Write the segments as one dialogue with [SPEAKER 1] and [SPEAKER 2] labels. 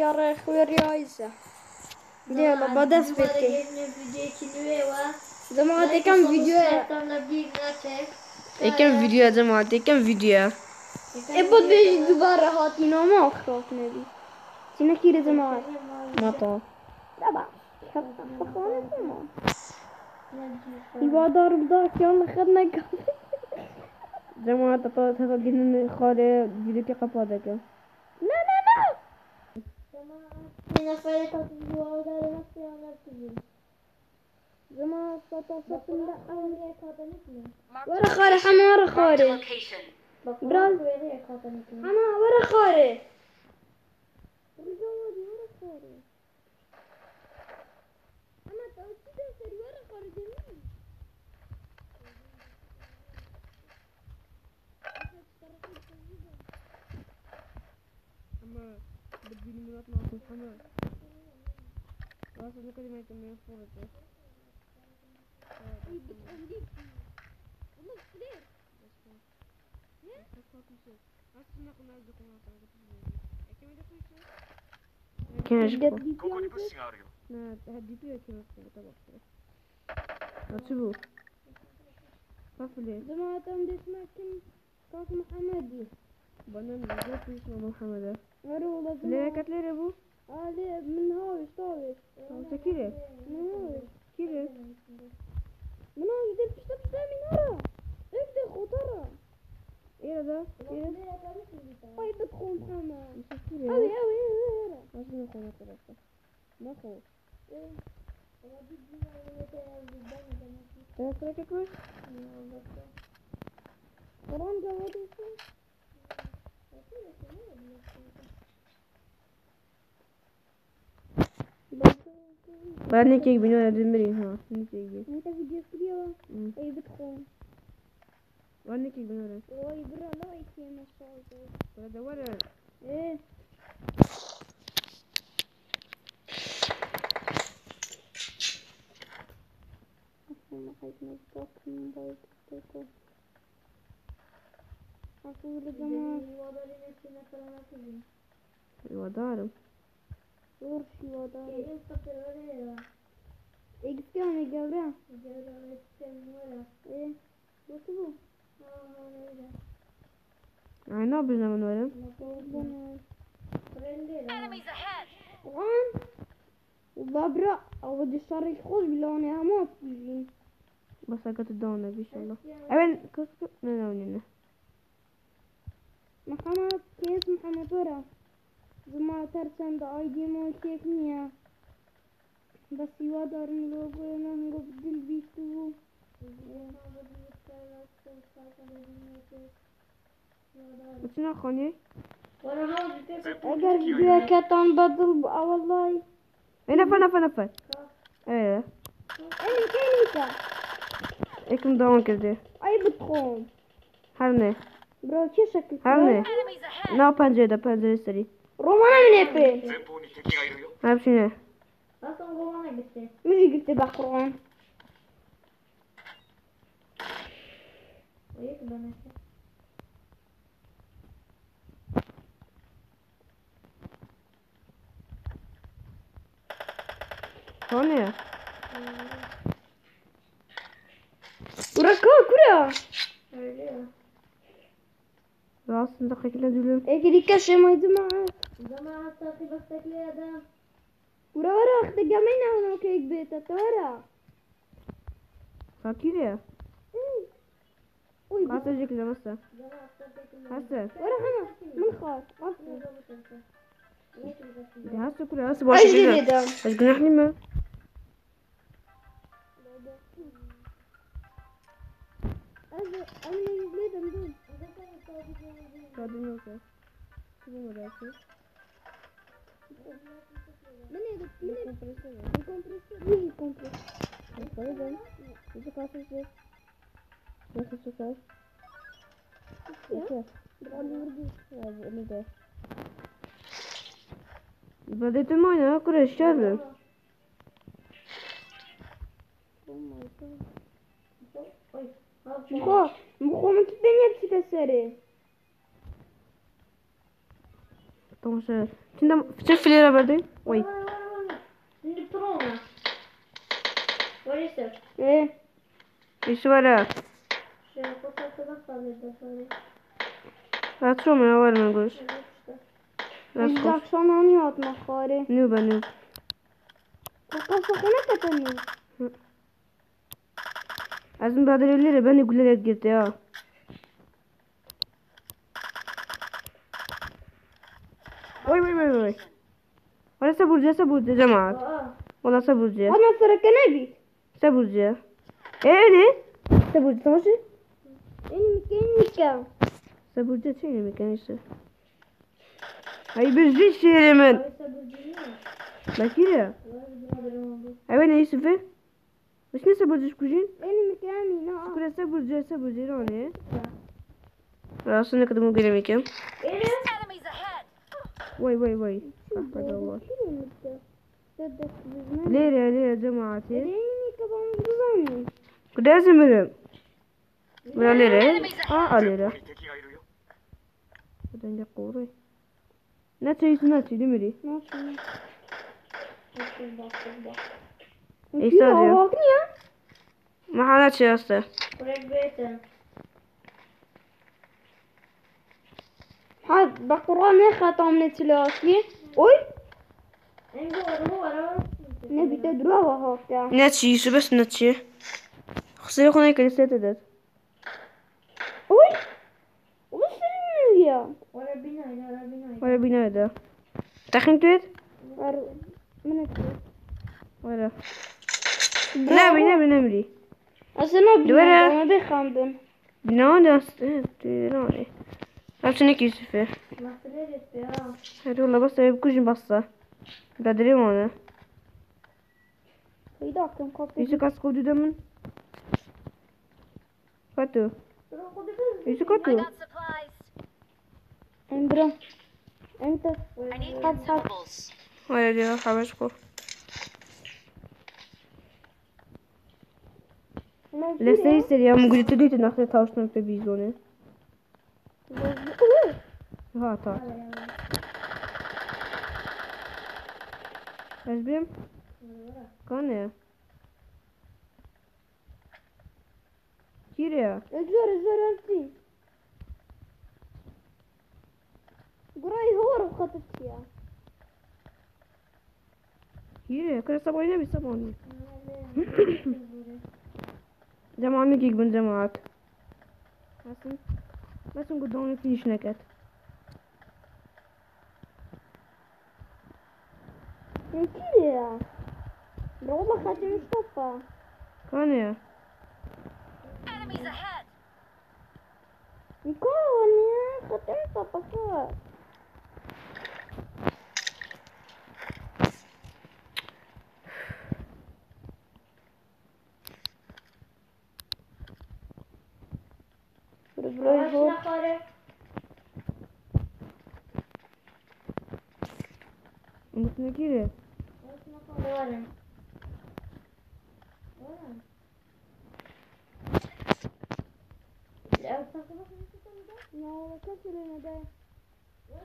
[SPEAKER 1] jag röjse.
[SPEAKER 2] Det var bara det spelet.
[SPEAKER 1] Jamaat ek ham video hai.
[SPEAKER 2] Ek ham video
[SPEAKER 3] hai jamaat, ek ham video hai.
[SPEAKER 2] E pot bej
[SPEAKER 1] dubara hat mino ma akhrat ne bhi. Sina kire jamaat.
[SPEAKER 2] Ma
[SPEAKER 3] to.
[SPEAKER 1] Daba. Khatkhan ma.
[SPEAKER 2] Iba
[SPEAKER 1] dar dar kyon khadna ka.
[SPEAKER 3] جماعة تطلع تطلع جنن خالي جدك قفادك
[SPEAKER 1] لا لا
[SPEAKER 2] نفرت الزوار لنفسي ونفسي
[SPEAKER 1] جماعة فتصفنا أولي
[SPEAKER 2] كاتنتنا
[SPEAKER 4] ورا خاري حما ورا خاري.
[SPEAKER 2] براز حما
[SPEAKER 1] ورا خاري. الزوار ورا خاري حما توتي ورا خاري
[SPEAKER 3] 20 Monaten aus dem Funnel. Du hast look at him at the main floor at this. كاش لا هدي بيها كيما طبعا غتشوفو صافي ليه
[SPEAKER 1] زعما تندير سمعت كيما محمد
[SPEAKER 3] بنان نزلت اسمه محمد
[SPEAKER 1] ورا والله ليه زمان كانت
[SPEAKER 3] ليه ابو
[SPEAKER 1] اه ليه من هاوش طاوش
[SPEAKER 2] انت كده من هاوش
[SPEAKER 3] كده
[SPEAKER 1] من هاوش دي بشتا بشتا من هرا اكده خطرة
[SPEAKER 3] ايه ده ايه
[SPEAKER 2] Nereye kadınız mı? طيب
[SPEAKER 1] بدخل محمد
[SPEAKER 3] مش كده اوي
[SPEAKER 1] اوي هرا
[SPEAKER 3] عشان نكون طرفه ما خوف
[SPEAKER 2] Ama bir dünyayı da yazdıktan demek ki.
[SPEAKER 3] ايه تركك كويس
[SPEAKER 1] قرآن جواد Ben ne kek
[SPEAKER 3] beni öğrendim bir insan. Ne kek beni.
[SPEAKER 1] Ne de video kuruyor. Ey bir kon.
[SPEAKER 3] Ben ne kek beni öğrendim.
[SPEAKER 1] Oy bro ne o iki yemek oldu.
[SPEAKER 3] Burada var ya.
[SPEAKER 1] Eee. I'm going to go to the Какую дома?
[SPEAKER 3] Водару.
[SPEAKER 1] Урфи водару. Эгиптяне гавра. Э, вот его.
[SPEAKER 3] А, ну, блин, он говорит.
[SPEAKER 2] Enemies
[SPEAKER 4] ahead.
[SPEAKER 1] One. وبابرا أو بدي صار يخوض بلون يا موت
[SPEAKER 3] بس هكذا دونا بيش الله
[SPEAKER 2] ابن
[SPEAKER 3] كسكو نونينا
[SPEAKER 1] محمد كيف محمدورة زما ترسم دا مو كيف نيا بس يودر نلوب دل بيتو
[SPEAKER 3] شنو خوني؟
[SPEAKER 2] اگر بیا
[SPEAKER 1] کتان بدل با آه والله.
[SPEAKER 3] نفر نفر نفر. إيه
[SPEAKER 2] اللي
[SPEAKER 1] كاين انت
[SPEAKER 3] ايكم دون كده
[SPEAKER 1] اي بتقوم
[SPEAKER 3] هرني
[SPEAKER 1] Bro, cieszę Ale.
[SPEAKER 4] No,
[SPEAKER 3] pan dzieje, pan dzieje, stary.
[SPEAKER 1] Roman'a bile yapayım.
[SPEAKER 3] Hepsini.
[SPEAKER 2] Nasıl Roman'a gitti?
[SPEAKER 1] Müzik gitti bak Roman.
[SPEAKER 3] O ne?
[SPEAKER 1] Bırak ha kura.
[SPEAKER 2] Öyle ya.
[SPEAKER 3] Rahatsız dakikalar diliyorum.
[SPEAKER 1] Ege dikkat şemaydım ha.
[SPEAKER 2] Zaman hastaki bastaki adam.
[SPEAKER 1] Ura ura akta gamayın avına okey beta tora.
[SPEAKER 3] Sakir ya.
[SPEAKER 1] Uy. Mata
[SPEAKER 3] jekle masa.
[SPEAKER 2] Hasta. Ura hana. Min
[SPEAKER 1] khar.
[SPEAKER 2] ده
[SPEAKER 3] هسه كله هسه باش جناح باش جناح ما
[SPEAKER 1] أنا أنا
[SPEAKER 2] Cadê
[SPEAKER 3] meu pé? Cadê meu pé?
[SPEAKER 1] Maneiro, maneiro.
[SPEAKER 3] Comprei isso agora.
[SPEAKER 1] Eu comprei isso agora. Eu comprei.
[SPEAKER 2] Eu tô levando.
[SPEAKER 3] Deixa eu passar isso. Deixa eu passar.
[SPEAKER 1] O que
[SPEAKER 3] é?
[SPEAKER 1] Bravo,
[SPEAKER 3] bravo. Ele desce. Бъде те мой, няма креща, бе.
[SPEAKER 2] Ой, Muko,
[SPEAKER 1] Muko'nun kitlerin hepsi de seri.
[SPEAKER 3] Tamam. Şimdi fıçak filere verdim. Oy.
[SPEAKER 2] Şimdi prona. Barıştır.
[SPEAKER 1] Ee.
[SPEAKER 3] İşi var ya.
[SPEAKER 2] Şöyle fotoğrafı kalırdı sonra.
[SPEAKER 3] Açıyorum ya var mı görüş? Biz
[SPEAKER 1] akşam onu atmak bari.
[SPEAKER 3] Nübe nübe.
[SPEAKER 1] Kaka sakın ne kadar nübe?
[SPEAKER 3] Sakına katani. Azim biraderleri beni gülerek girdi ya.
[SPEAKER 4] Oy oy oy oy.
[SPEAKER 3] Orası Saburcu'ya Saburcu'ya cemaat.
[SPEAKER 2] Aa.
[SPEAKER 3] Ola Saburcu'ya.
[SPEAKER 1] Ana sarakana bi.
[SPEAKER 3] Saburcu'ya. Eee ne? Saburcu tamam şey.
[SPEAKER 1] En mekanika.
[SPEAKER 3] Saburcu'ya şey ne mekanisi. Ay bir zil şehrimin. Var
[SPEAKER 2] ise bu değil mi?
[SPEAKER 3] Bak giriyor. Var
[SPEAKER 2] bizim haberim oldu.
[SPEAKER 3] Ay ben neyse fe. Baş ne Saburcu kujin? जैसे जैसे बुझेरा ने रास्ते ने कदम गिरे में क्या वही वही वही पता हुआ
[SPEAKER 1] ले
[SPEAKER 3] रहे ले रहे जमात है Gideriz mi?
[SPEAKER 2] Buraları.
[SPEAKER 3] Aa alera. Buradan da koru. Ne çeyiz ne çeyiz mi?
[SPEAKER 1] Ne çeyiz? Ekstra diyor. Ne ya?
[SPEAKER 3] Mahana çığırsı.
[SPEAKER 1] هذا بقران يخطم نتلاقي أوي.
[SPEAKER 2] نبي
[SPEAKER 1] تدروه هوكا
[SPEAKER 3] نتشي شو بس نتشي؟ خسر خنا كلسة تدت
[SPEAKER 1] أوي. وبس يا
[SPEAKER 2] ولا بينا ولا بينا. ولا بينا
[SPEAKER 3] ده. تخين تويت؟
[SPEAKER 1] منك.
[SPEAKER 3] ولا.
[SPEAKER 1] نبي نبي
[SPEAKER 3] نبي
[SPEAKER 1] Aslında ama bir kandın.
[SPEAKER 3] Bina da. Kisifi.
[SPEAKER 2] Nasıl etti ya?
[SPEAKER 3] Hadi valla basta bir kujin basta. Badirim onu.
[SPEAKER 1] Bir dakika kapı. Yüzü
[SPEAKER 3] kas kodu demin. Katu.
[SPEAKER 2] Yüzü katu.
[SPEAKER 1] Emre. Emre.
[SPEAKER 3] Hadi hadi. Haber ko.
[SPEAKER 1] Lese istedi
[SPEAKER 3] ya. Mugulite duytu nakle tavşan pe bizone. Ha ta. Ezbim. Kan ya. Kire.
[SPEAKER 1] Özür özür özür. Burayı hor katıp ya.
[SPEAKER 3] Kire. Kare sabah ne bir sabah ne?
[SPEAKER 2] Cemaat gig bun cemaat. Nasıl?
[SPEAKER 3] Zamanı gigbin zamanı. Nasıl? Nasıl gudonu finish naked?
[SPEAKER 1] Mentira! Да оба хотим штопа.
[SPEAKER 3] Коня.
[SPEAKER 1] Никого не хотим штопа.
[SPEAKER 3] Kire.
[SPEAKER 2] Başlakları varım. Varım. Ya sakın bakın tutalım da.
[SPEAKER 1] Ya ola kaçı ne de.
[SPEAKER 2] Ya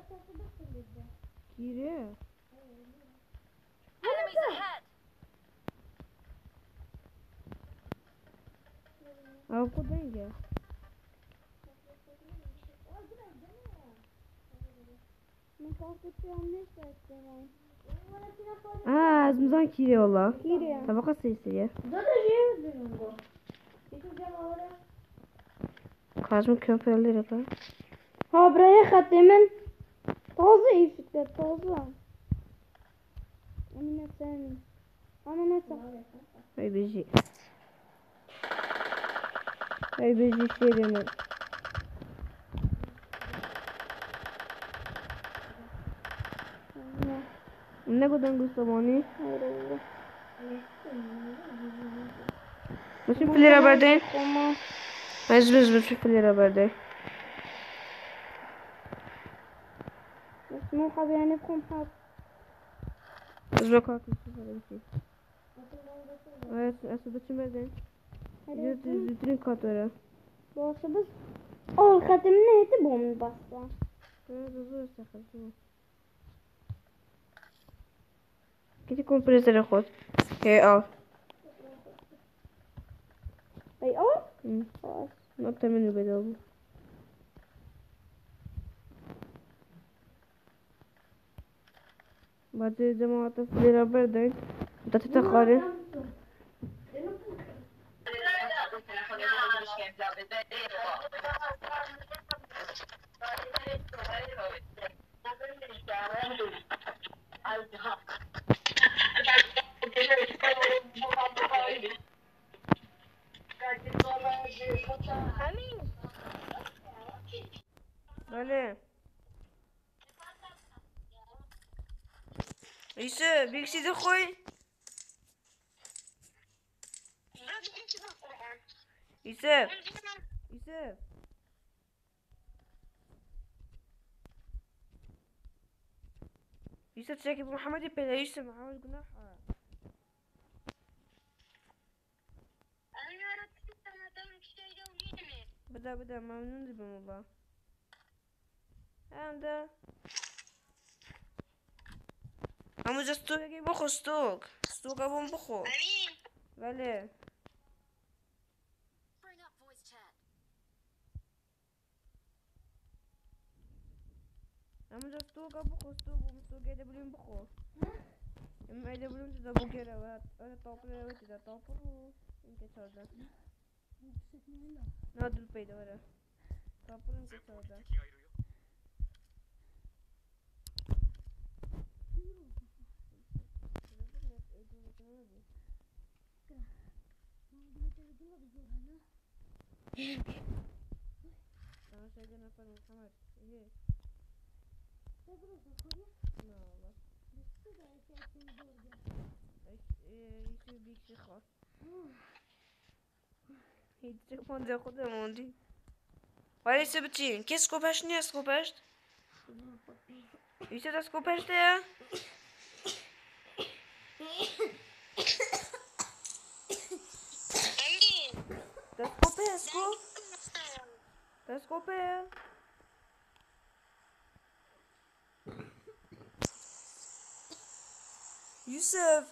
[SPEAKER 2] ya.
[SPEAKER 3] Tabaka sesi ya.
[SPEAKER 2] Zaten şey öldürüyorum bu. Bütün canavarı.
[SPEAKER 3] Kazım kömperleri yapar.
[SPEAKER 1] Ha buraya katimin. Taze iftikler taze. Emine senin. Ana ne sen?
[SPEAKER 3] Ay bezi. Ay bezi şerimi. Ne kadar Gustamoni? Мы все пили рабады. Возьми, мы все пили рабады.
[SPEAKER 1] Ну, хабе, я не компас.
[SPEAKER 3] Звука, как ты говоришь.
[SPEAKER 2] Evet,
[SPEAKER 3] asıbıçım edin. Zütrin katları.
[SPEAKER 1] Bu asıbıç. O katım neydi bomba.
[SPEAKER 3] Evet, hızlı bir sakın. كي تكون بريزر الخوت هي آه
[SPEAKER 1] اي آه خلاص
[SPEAKER 3] نقطة منه بدوبه بعدين زي ما عطف لي رابر دين انت تتخاري İşte bir kişi de koy. İşte. İşte. يوسف شاكي محمد يبقى يوسف محمد جناح بدا بدا ممنون بهم والله Mam уже столько не буху сток. Столько вам буху. Вали. Нам уже столько буху сток, вам столько это блин буху. Мы это блин туда букера, это топлю, это туда топлю. Инке чорда. Надо пейдора. Топлю инке чорда. Yavaş edin efendim kamer. İyi.
[SPEAKER 2] Ne
[SPEAKER 3] olur. İki bir kişi kal. Иди, ходи, ходи, ходи. Вали се бачи, ке скупаш, не скупаш? И се да скупаш те, а? let's go. Let's go, père. Youssef.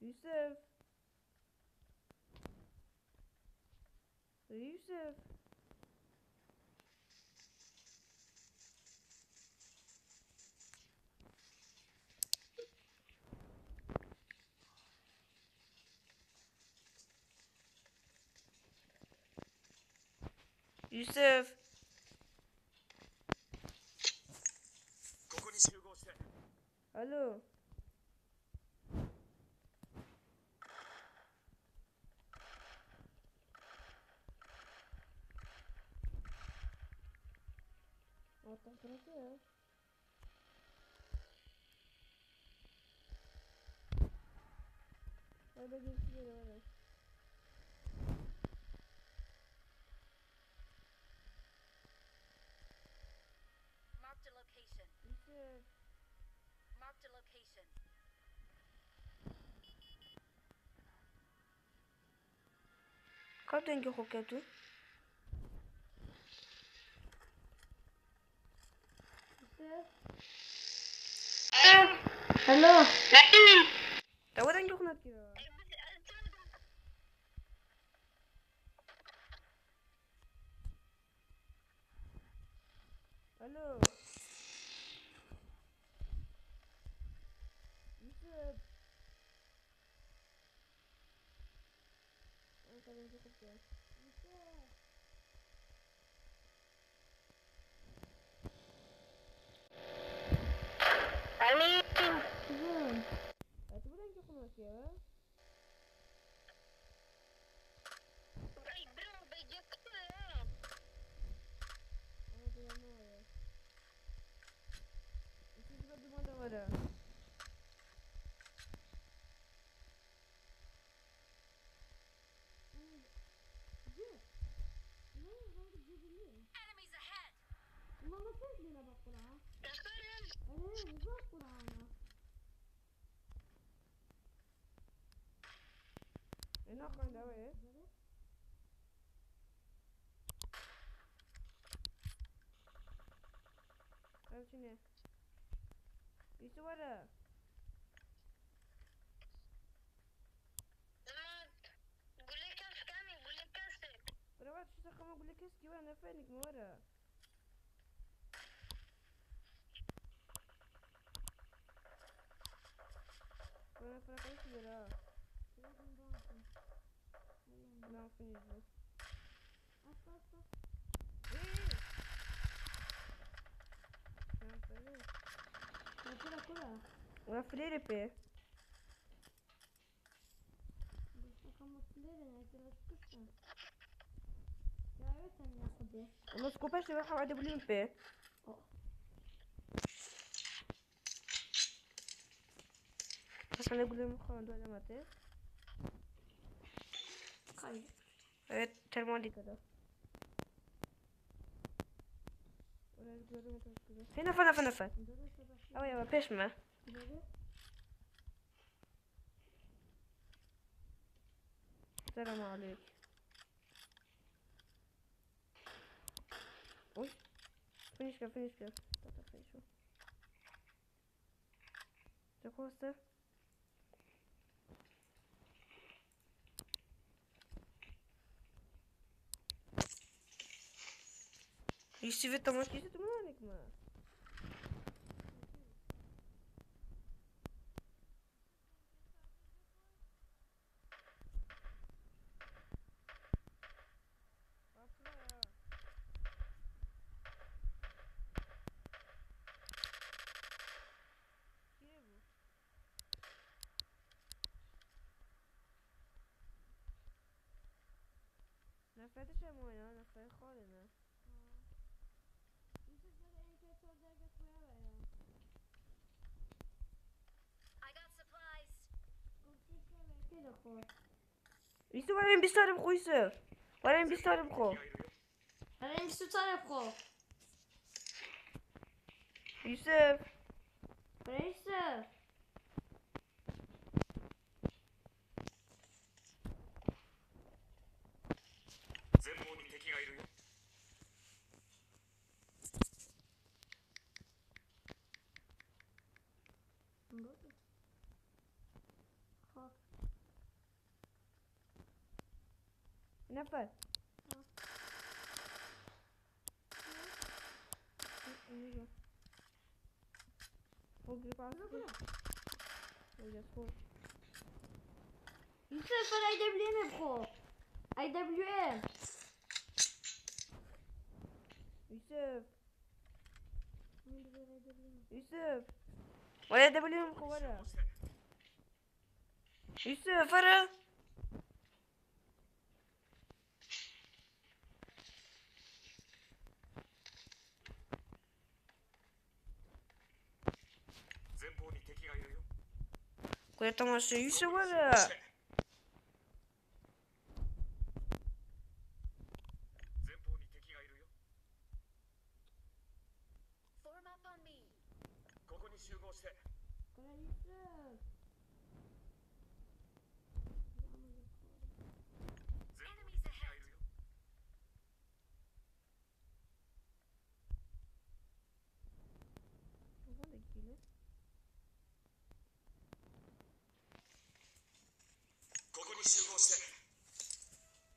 [SPEAKER 3] Youssef. Yusuf. Yusuf. Alo. gebeurd? Waar hier?
[SPEAKER 4] Mark location. Mark the location.
[SPEAKER 2] Hallo.
[SPEAKER 5] Eh,
[SPEAKER 2] hello.
[SPEAKER 5] Lagi.
[SPEAKER 3] Tak boleh. Hello.
[SPEAKER 2] मेरा बकरा अरे होगा पुराना
[SPEAKER 3] You're not going that way, eh? Come to me. Use the water. بروح تشتغل قبل كيس كيوانا فينك مرة ولا فليري بي
[SPEAKER 2] Başka kamuflere ne kadar tutuştu. Ya evet sen ya hadi.
[SPEAKER 3] وما سكوباش اللي راحوا عاد بلين بي بس tane gülüm falan oynamadı.
[SPEAKER 2] Hayır.
[SPEAKER 3] Evet termolikada. Fena fena fena fena.
[SPEAKER 2] Ama ya
[SPEAKER 3] peşme. Selam aleyküm. Oy. Finish gel finish gel. Tata finish. Çok hoştu. Если вы там можете... Na fedre sem olyan, a felhalina. Вижте, варен би старым хуй се. Варен би старым хо.
[SPEAKER 2] Варен би старым хо.
[SPEAKER 3] Вижте.
[SPEAKER 2] Вижте.
[SPEAKER 3] Yapar. O grip artık. Olacağız kol.
[SPEAKER 2] Yüksel sen IWM hep kol. IWM.
[SPEAKER 3] Yusuf. Yusuf. O IWM kovara. Yusuf ara. Поэтому остаюсь в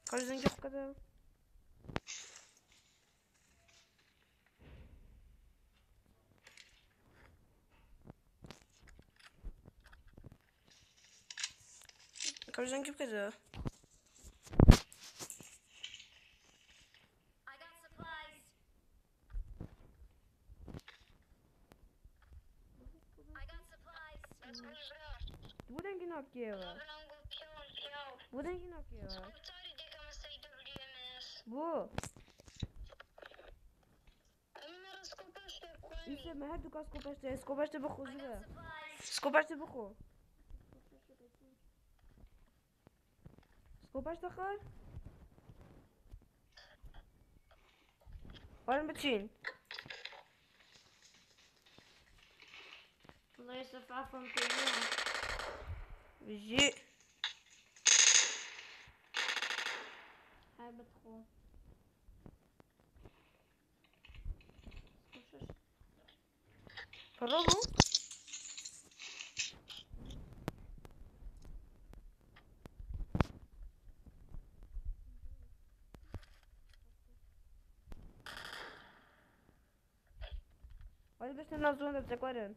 [SPEAKER 3] Kaç önce bu kadar. Корзинки показала. Buradan günah geliyor. What are you knock you off? I'm
[SPEAKER 5] sorry, they come and say WMS.
[SPEAKER 3] Whoa.
[SPEAKER 5] Ik zeg,
[SPEAKER 3] heb ik als kopaste? Is kopaste begon? Is kopaste begon? Is kopaste gaar? Ben je
[SPEAKER 2] Albert Rohr. Слышишь?
[SPEAKER 3] Попробуй. Он обычно на зону закорен.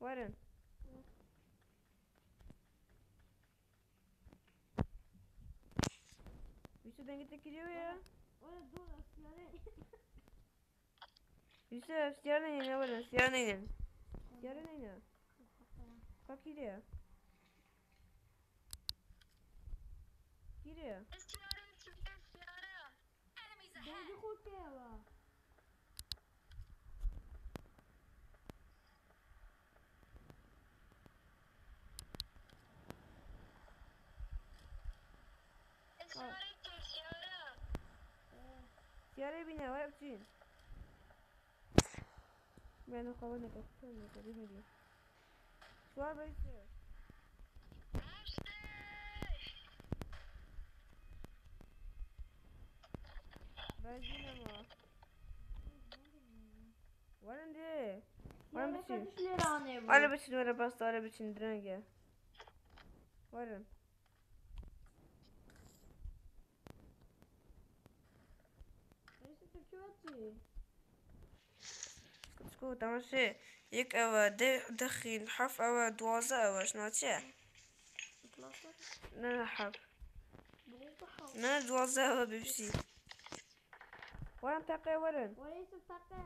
[SPEAKER 3] Варен. Yusuf'dan gittik gidiyor ya.
[SPEAKER 2] Orada dur aslanı.
[SPEAKER 3] Yusuf yarın yine varız. Yarın yine.
[SPEAKER 2] Yarın
[SPEAKER 3] yine. Bak gidiyor. Gidiyor.
[SPEAKER 5] Eskiara, eskiara.
[SPEAKER 4] Bence
[SPEAKER 2] kurtuyor.
[SPEAKER 3] Я рыбы не ловчи. Я на кого не попал, не подумали. Слабый сделал. Benzin ama. Var önde.
[SPEAKER 2] Var mı bir şey numara mısın? Araba
[SPEAKER 3] için arabası araba için direnge. Varım. Sko, da muss ich. Ik ewa dachin haf ewa dwaza ewa shnatje. Nana haf. Nana dwaza ewa bibsi. وين تقي ورن؟
[SPEAKER 2] وليس تقي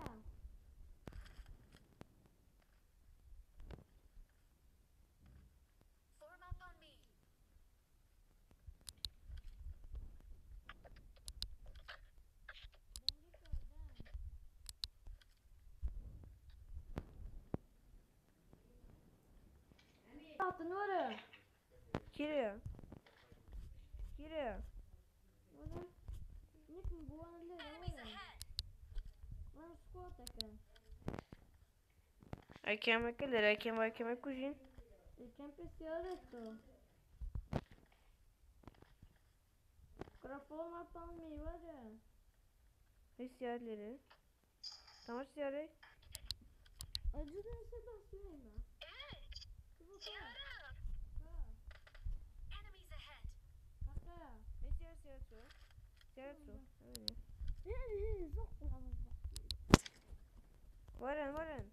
[SPEAKER 3] Giriyor. Giriyor.
[SPEAKER 2] Nick mi bu anı Lan squat takın.
[SPEAKER 3] Erken bakılır, erken bakıma kujin.
[SPEAKER 2] Erken pessoal esto. Krafol matan mı var ya?
[SPEAKER 3] Ne siyahları? Tamam siyahları.
[SPEAKER 2] Acıdan sebasyon mu?
[SPEAKER 5] Evet.
[SPEAKER 3] Gel sok. Öyle. Warren, Warren.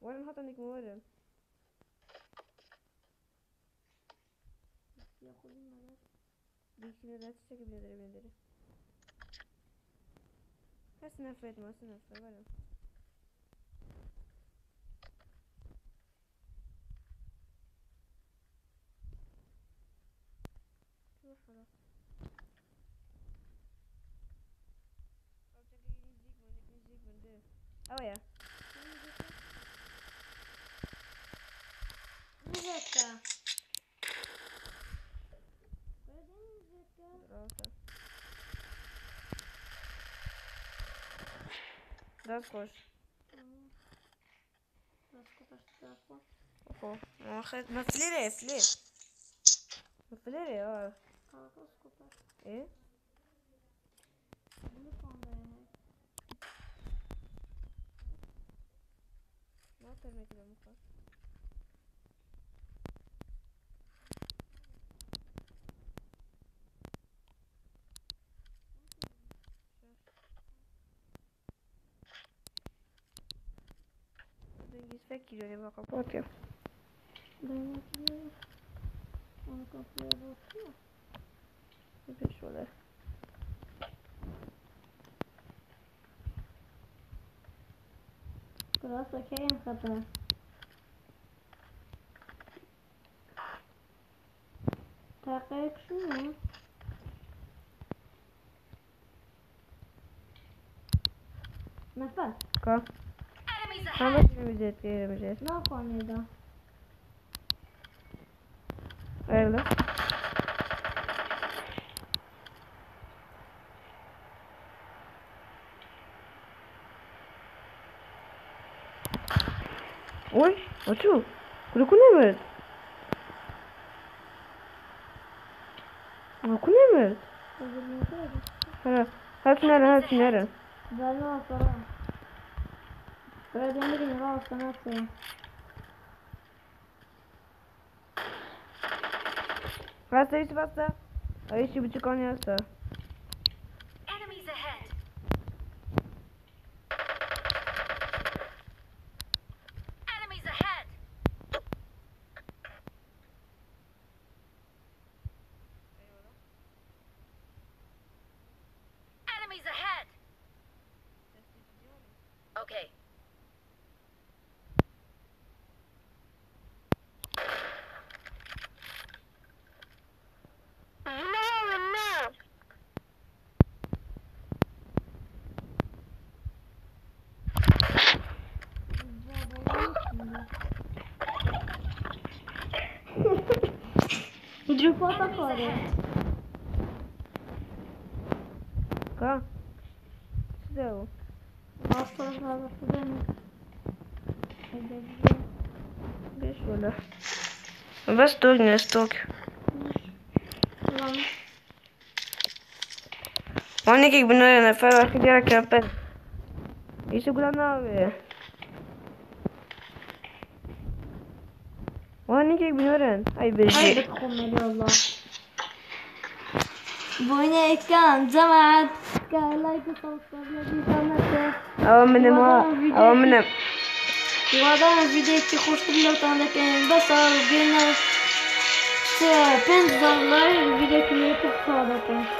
[SPEAKER 3] Warren hat er nicht Warren.
[SPEAKER 2] Ya koyayım ben.
[SPEAKER 3] Bilgisini ben çekebilirim elleri. Her sınıf etme, sınıf. Varım. Raskosz. Oho. Mafleri esli. Mafleri var.
[SPEAKER 2] Kalkos kopar.
[SPEAKER 3] E?
[SPEAKER 2] Bunu fonlayın.
[SPEAKER 3] Ne yapayım ekle mutfak? tek gidiyor diye kapatıyorum.
[SPEAKER 2] Ben bakıyorum. Onu kapıya basıyor.
[SPEAKER 3] Bir şöyle.
[SPEAKER 2] Kral sakayım kadar. Takayım şunu. Nefes.
[SPEAKER 3] Kalk.
[SPEAKER 4] Sonra
[SPEAKER 3] hepimizi etkileyebileceğiz.
[SPEAKER 2] Ne yapalım Eda?
[SPEAKER 3] Öyle. Ой, а чё? Рукунемет? Рукунемет? Хара, хат нера, хат нера.
[SPEAKER 2] Да, ну, But I've been getting lost, I'm up there.
[SPEAKER 3] Basta isso, basta. Aí, tipo de conheça.
[SPEAKER 4] Okay.
[SPEAKER 2] Drupota fora.
[SPEAKER 3] Cá. Deu.
[SPEAKER 2] Nossa, tava fazendo.
[SPEAKER 3] Deixa eu olhar. Vê se tô nesse toque. Olha aqui, banana, né? Faz acho que era aqui a pé. E segura na nave. Olha aqui, banana. Aí, beijo. هاي
[SPEAKER 2] بتخم لي والله بني كان جمعت كان لايك توصل لدي سنة
[SPEAKER 3] Ama benim ha. Ama benim.
[SPEAKER 2] وهذا الفيديو كي خوش لو كان بس قلنا بنت دولار الفيديو كي تحفظ